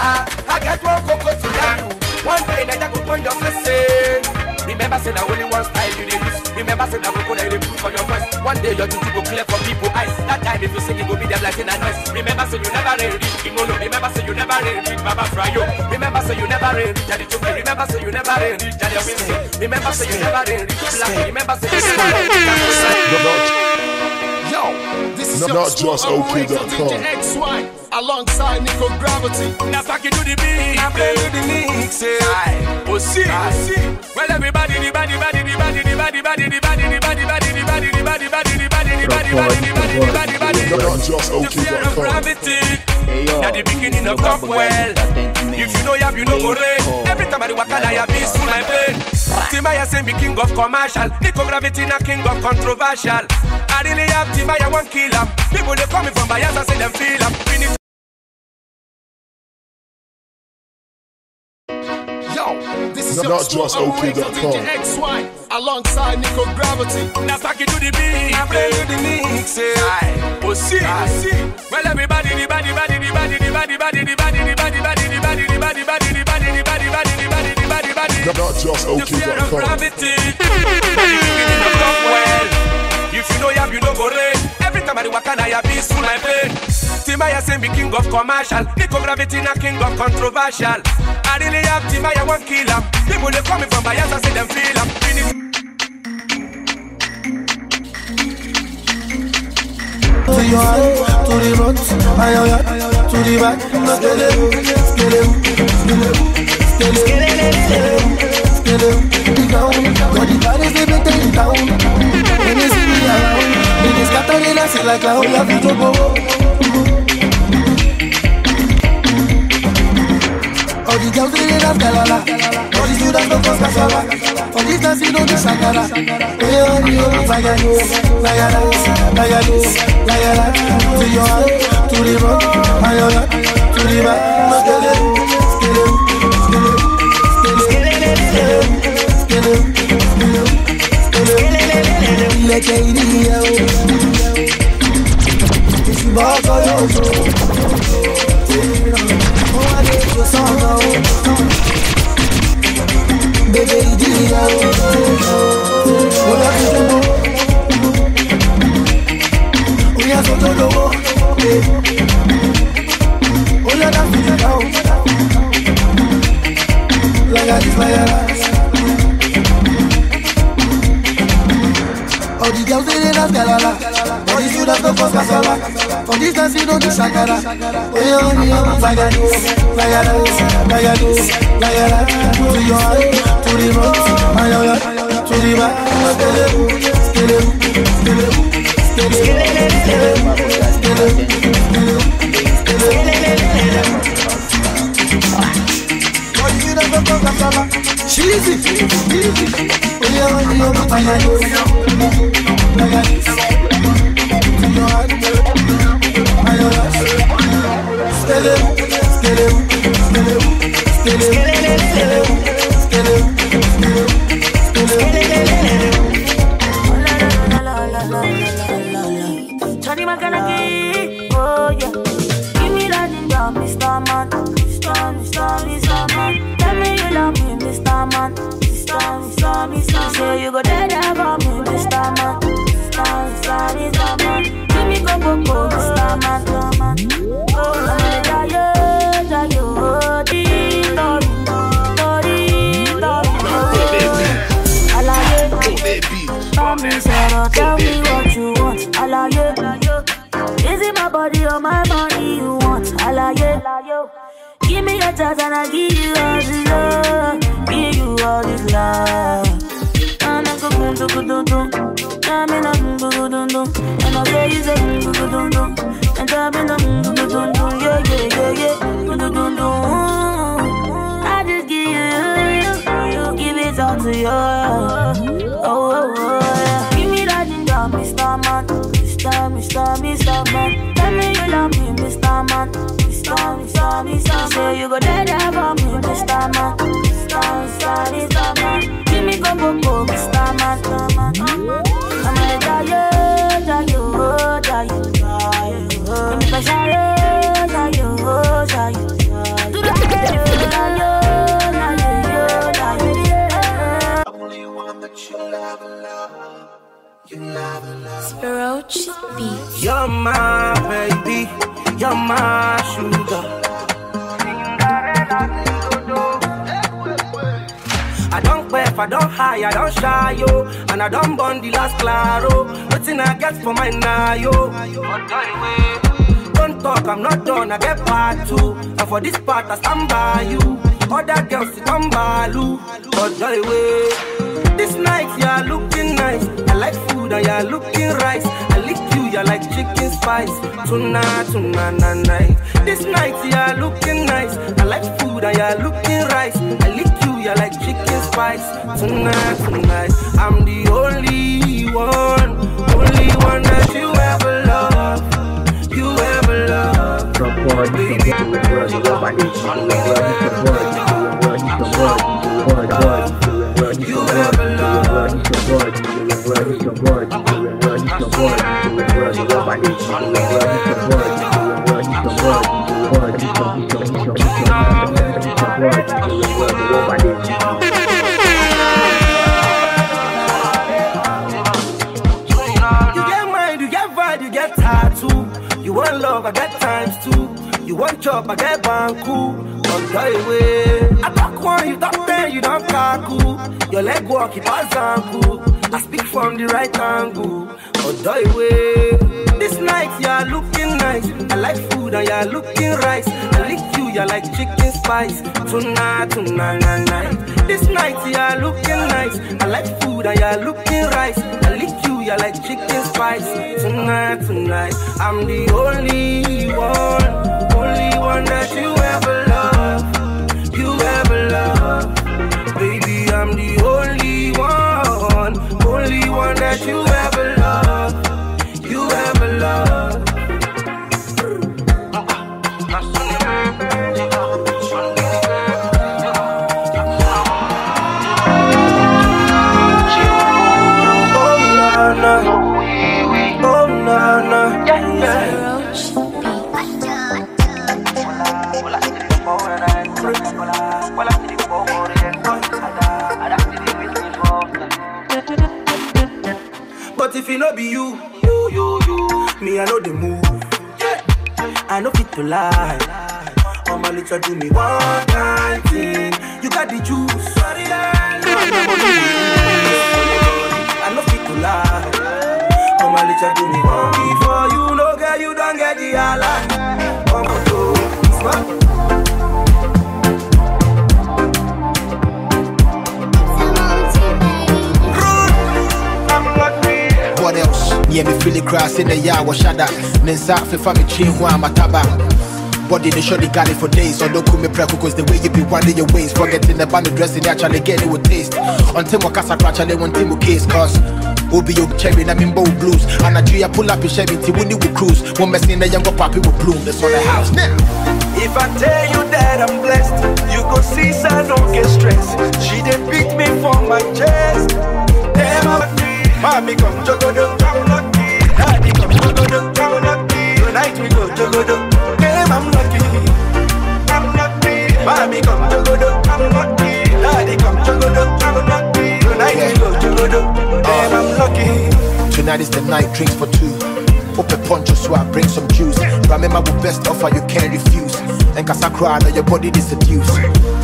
I get one cocoa to tell you. One day Niger go point your face. eh. Remember, say that only one style you dey use. Remember, say that go that you dey put for your voice. One day your duty go clear for people eyes. That time if you sing, it go be them like in a noise. Remember, say you never read Kimolo. Remember, say you never read Baba Fryo. Remember, say you never read Daddy Showkey. Remember, say you never read Daddy Winston. Remember, say you never read Black. Remember, say you never read Yo, this is Not- your not just small OK boy from dot com. DJ XY alongside Nico Gravity. Now back into the beat. Now play with the mix. eh. Oh see, oh see. Well everybody, the body, body, the body, the body, body, the body, the body, body, the body, the body, body, the body, the body, body, the body, the body, body. Not just The fear of OK.com. gravity. Now the beginning of top well. If you know yab, you know go rain. Every time I do waka, I have this full my brain. Timaya say me king of commercial. Nico gravity na king of controversial. I really have Timaya one kill 'em. People they coming from Bayelsa say them feel 'em. Finish Yo, this is Not- just small boy from OK.com. Alongside Nico Gravity. Now back into the beat. Now play with the mix. eh. Oh see, oh see. Well everybody, the body, body, the body, the body, body, the body, the body, body, the body, the body, body, the body, the body, body, the body, the body, body. Not not just The fear of OK.com. gravity. Now the beginning of top well. If you know yab, you know go rain. Every time I do waka, I have this full my brain. Timaya say me king of commercial. Nico gravity na king of controversial. I really have Timaya one kill 'em. People they coming from Bayelsa say them feel 'em. Finish To your hand, to the front, hand, to the back. No skele, skele, skele, skele, skele, skele. The ground, but the they better in town. When they see me around, they just scatter the dance like a whole of trouble. All the girls they dance galala, all the students don't cause kasala. For this dance you know the shakara. Hey, oh, you like a no, like a dance, like a no, like a dance. To your hand, to the front, and your hand, to the back. No skele, skele, skele, skele, skele, skele, skele. Ilẹ̀kẹ̀ ìdí yẹ o, ìṣùbọ̀ ọkọ̀ yóò tó. Ó wá lè tó sọ̀rọ̀ o. Bébé. Ó yẹ sọ tó Oh yeah, oh yeah, like a do, like a dance, like a do, like a dance. To your hand, to the and your hand, to the back. Skele, skele, skele, skele, skele, skele, skele. All the students go for kasala. Cheesy, cheesy. Oh yeah, oh Touch and I give you all this love. Give you all this love. And I go boom, boom, boom, boom. I'm in a boom, boom, boom. And I say you say boom, boom, boom, boom. And I'm in a boom, boom, boom. Yeah, yeah, yeah, yeah. Give you, you give it all to you. Oh, oh, oh, yeah. Give me that ginger, Mr. Man. Mr. Mr. Mr. Man. Tell me you love me, Mr. Man. Mr. Mr. Mr. Man. Say you go dead for me, Mr. Man. Mr. Mr. Mr. Man. Give me go go go, Mr. Man. I'm gonna die, die, die, die, die. Give me the shine, die, die, die. Do the die, beat. You're my baby, you're my sugar. I don't quaff, I don't high, I don't shy, yo. And I don't burn the last claro. Nothing I get for my now, yo. Don't talk, I'm not done, I get part two. And for this part, I stand by you. Other girls, sit on balu. But joy way. This night, you're looking nice. I like food and you're looking rice. I lick you're like chicken spice. Tonight, tonight, night, night. This night, you're looking nice. I like food and you're looking rice. I lick you, you're like chicken spice. Tonight, tonight. I'm the only one, only one that you I'm the only Fefa me chin, who I'm taba. Body they surely got it for days. Although cool me preco cause the way you be winding your waist. Forgetting the band dressing, actually get it with taste. Until my casa crash, I want team case cause. Obi yo cherry na mimbo blues. And I dream pull up a Chevy till we with cruise. One messing the younger poppy will bloom. That's on the house now. If I tell you that I'm blessed, you go see, so don't get stressed. She did beat me for my chest. Damn, I'm lucky. Mommy come jogodo, I'm lucky. Daddy come I'm lucky. Tonight we go jogodo. Damn, I'm lucky. I'm lucky. Mommy come jogodo, I'm lucky. Daddy come jogodo, I'm lucky. Tonight we go jogodo. Damn, I'm lucky. Tonight is the night, drinks for two. Open poncho so I bring some juice. Remember the best offer you can't refuse. And cause I cry, now your body is seduced.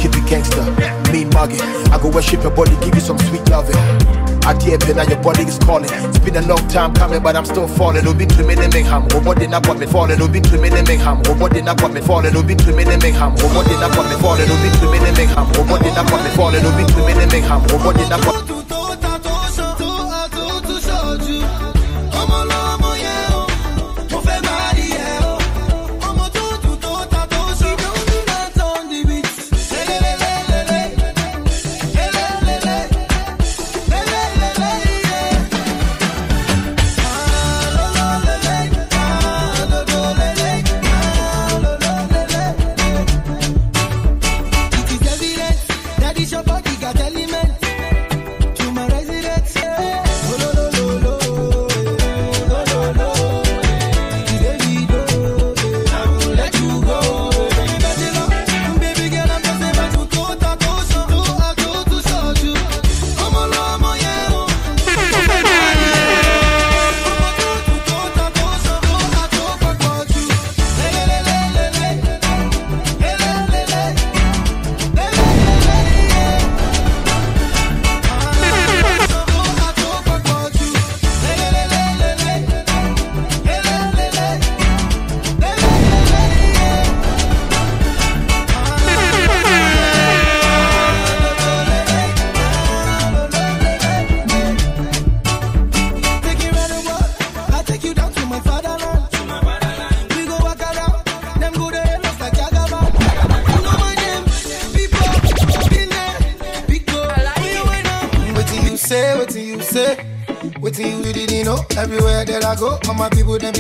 Keep it gangster, mean mugging. I go worship your body, give you some sweet loving. I dear pin your body is calling. It's been a long time coming, but I'm still falling. Obi me in Mingham, oh body not what me falling. Obi me in Mingham, oh body not what me falling. Obi me in Mingham, oh body not what me falling. Obi me in Mingham, oh body not what me falling. Obi me in Mingham, oh body not what. It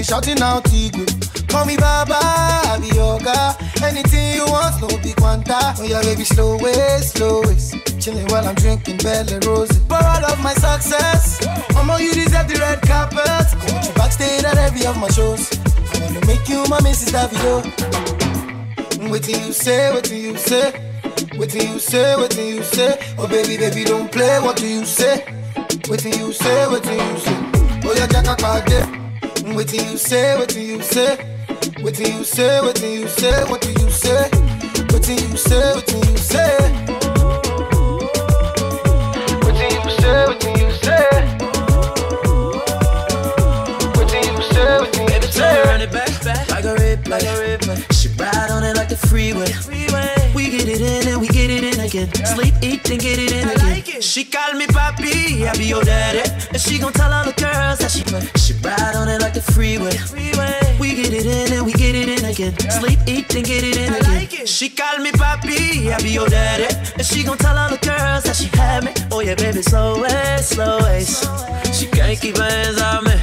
shouting out Tigre. Call me Baba, I be yoga. Anything you want, no big quanta. Oh yeah, baby, slow ways, slow ways. Chilling while I'm drinking Belle Rose. Proud of my success. Mama, you deserve the red carpet. I want you backstage at every of my shows. I wanna make you my Mrs. Davido. Mm, waiting you say, waiting you say, waiting you say, waiting you say. Oh baby, baby, don't play. What do you say? Waiting you say, waiting you say. Oh yeah, Jacka Kade. Waiting you say, waiting you say, waiting you say, waiting you say. What do you say? Waiting you say, waiting you say. Waiting you say, waiting you say. Waiting you say, waiting you say. Run it back, back like a rip, like a rip. She ride on it like the freeway. Again. Sleep, eat, and get it in again. She call me papi, I be your daddy, and she gon' tell all the girls that she she ride on it like the freeway. We get it in and we get it in again. Sleep, eat, and get it in again. She call me papi, I be your daddy, and she gon' tell all the girls that she had me. Oh yeah, baby, slow ways, slow ways. She can't keep her hands on me.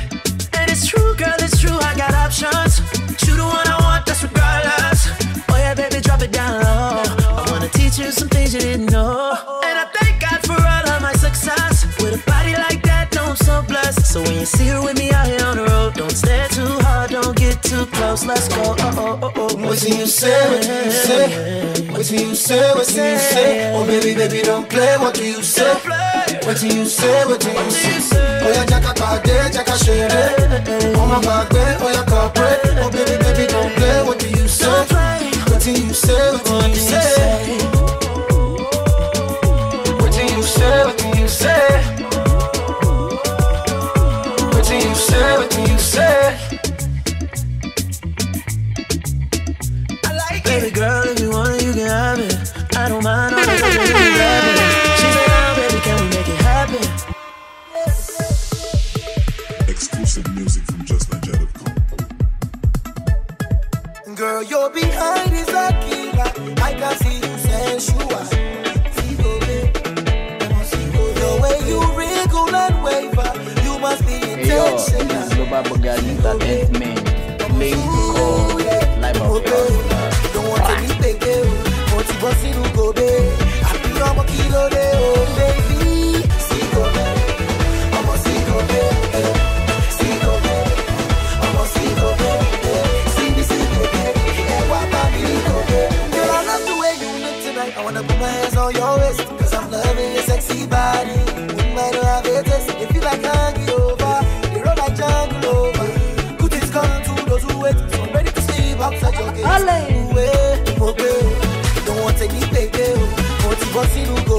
And it's true, girl, it's true, I got options. You the one I want, that's regardless. Oh yeah, baby, drop it down low. I wanna teach you some you didn't know. And I thank God for all of my success. With a body like that, no, I'm so blessed. So when you see her with me out here on the road, don't stare too hard, don't get too close. Let's go. Oh oh oh oh. What you say? What you say? What you say? What you say? Oh baby, baby, don't play. What do you say? What do you say? What do you say? Oh yeah, Jacka Kade, Jacka Shere. Oh my God, babe, oh yeah, corporate. Oh baby, baby, don't play. What do you say? What do you say? What do you say? Intentional. this is Global Burgers Entertainment. Link call Live of Don't want to be big, mo ti bọ́ sínú gòbè. Àbí me pépé o,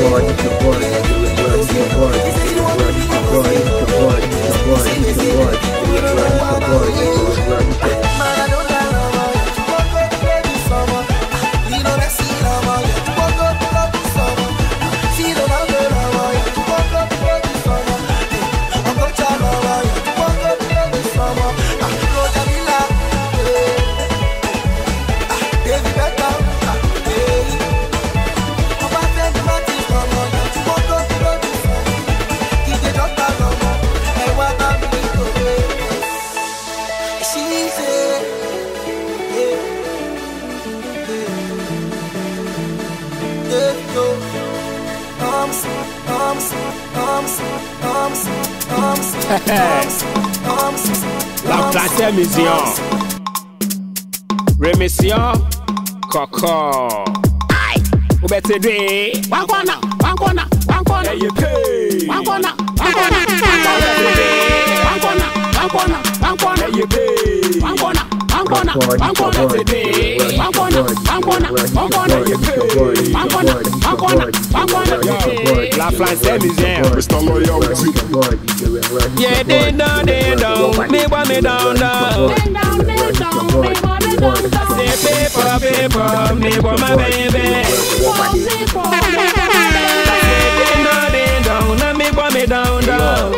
Bawahnya. Dé. One corner, one corner, one corner. Ẹyẹ pay. One corner, one corner, one corner. One corner, one corner, one corner. Ẹyẹ pay. One corner, one corner, one corner dé. One corner, one corner, one corner. Ẹyẹ pay. One corner, one corner, one corner dé. La place mission. Mr. Loyalty. Yeah, they down, they don't. Me want me down down. Say paper, paper, me want my baby. They know they don't. Me want me down down.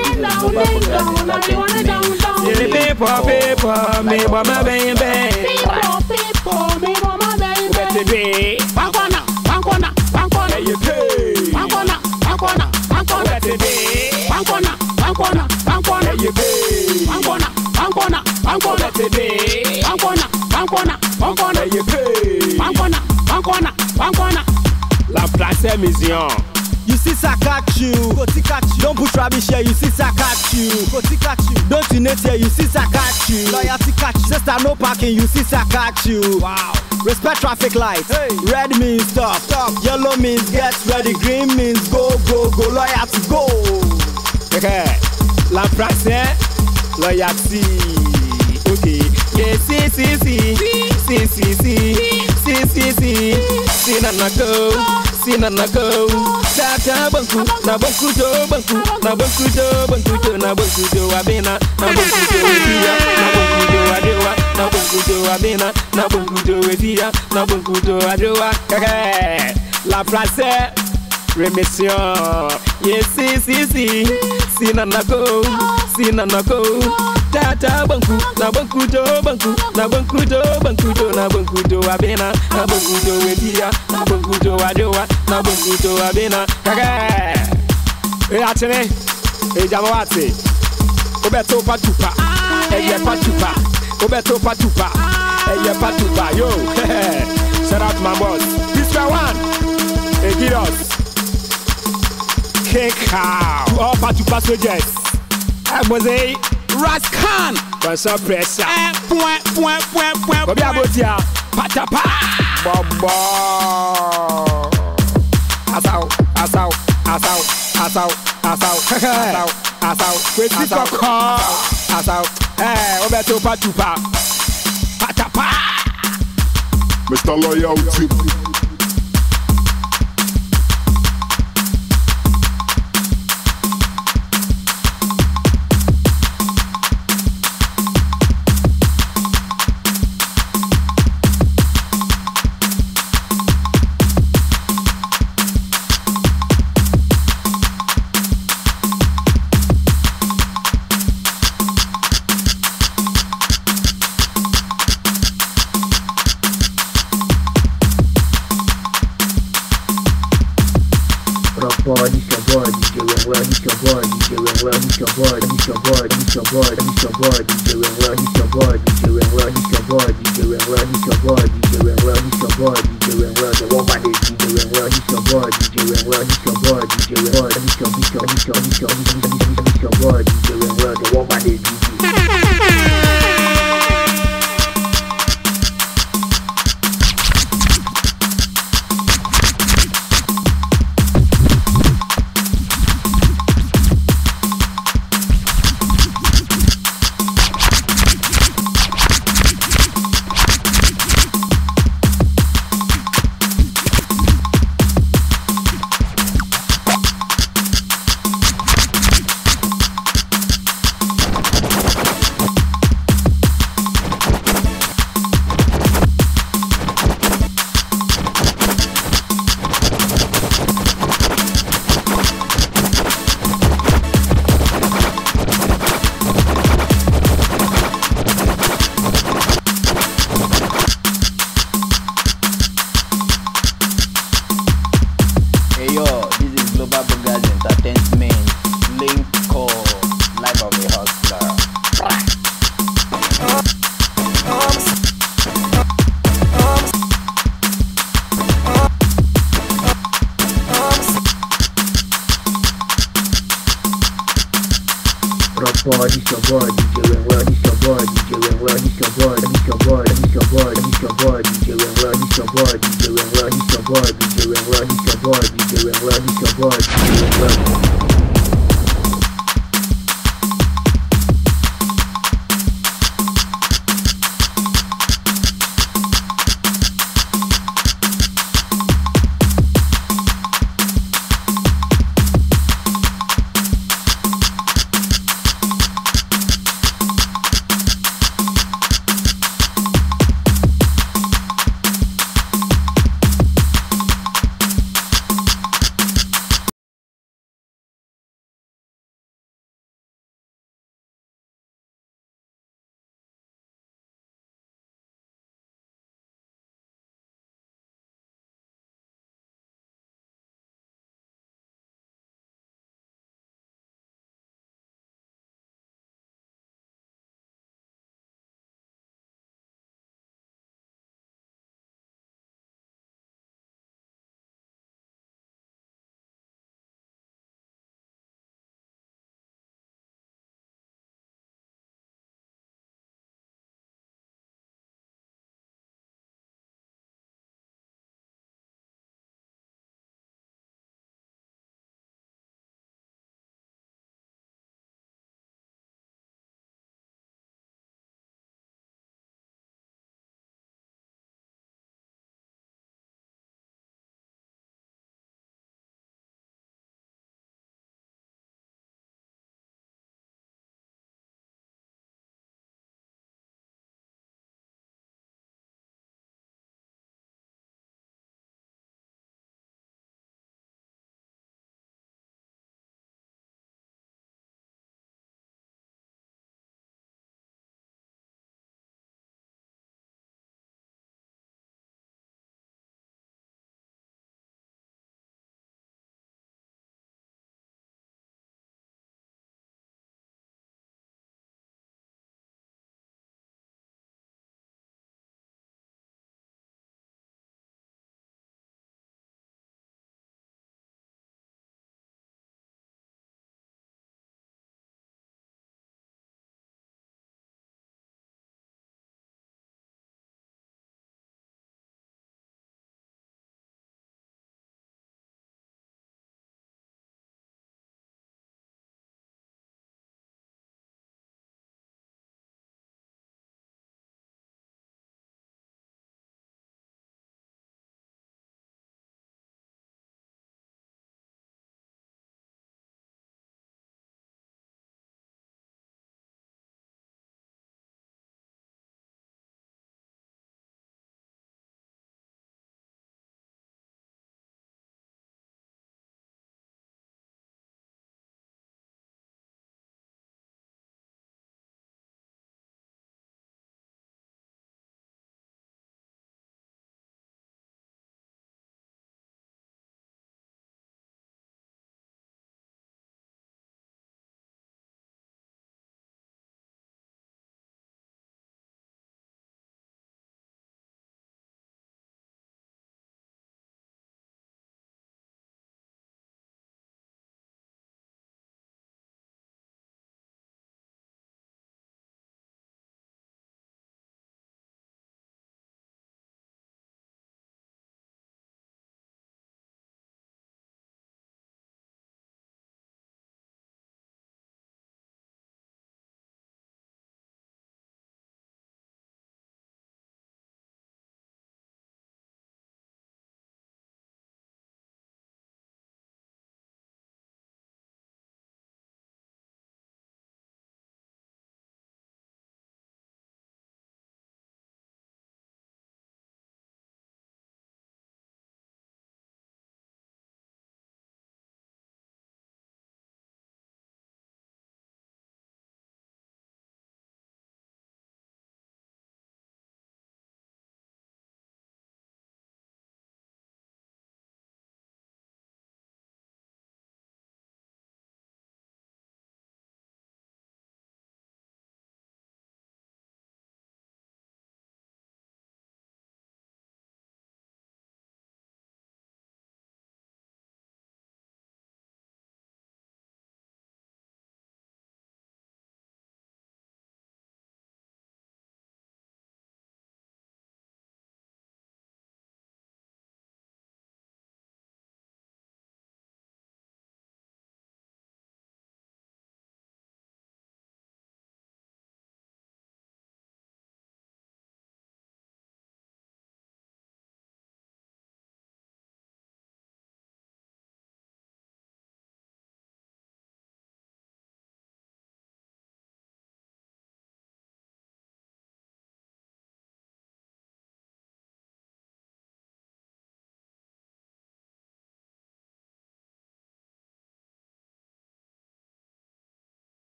Say paper, paper, me want my baby. Paper, paper, me want my baby. Bankona, bankona, bankona. Bankona, bankona, bankona. Bankona. bankona bankona yepe bankona bankona bankona tebe bankona bankona bankona yepe bankona bankona bankona la place mission You see, I catch you. Go to catch you. Don't push rubbish here. You see, I catch you. Go to catch you. Don't you net here. You see, I catch you. Loyalty catch you. Sister, no parking. You see, I catch you. Wow. Respect traffic lights. Hey. Red means stop. stop. Yellow means get ready. Green means go, go, go. Loyalty go. Okay. La praxin, loyalty. Ok. Yeah, si, si, si. Si, si, si. Si, si, si. Si, na, na, go. Si, na, na, go. Ta, ta, banku. Na, banku, jo, banku. Na, banku, jo, banku, jo. Na, banku, jo, abena. Na, banku, jo, abena. Na, banku, jo, adewa. Na, banku, jo, abena. Na, banku, jo, abena. Na, banku, jo, adewa. Kaka. La praxin. Remission. Yeah, si, si, si. Si na na go, si na na go. Ta ta banku, na banku do banku, na banku do banku do, na banku do abena, na banku do edia, na banku do adewa, na banku do abena. Kage, e atene, e jamawate, obeto patupa, e ye patupa, obeto patupa, e ye patupa, yo, shout out to my boss, this one, e give us. King Cow. To all Patupa soldiers, I was a Raskan. What's up, Pressa? Point, eh, point, point, point. Bobby Abotia, Patapa. Bobo. Asau, asau, asau, asau, asau, asau, asau. asau. this is call. Asau. Eh, Obeto Patupa. Patapa. Mr. Loyalty. your boy, eat your boy, eat your boy, eat your boy.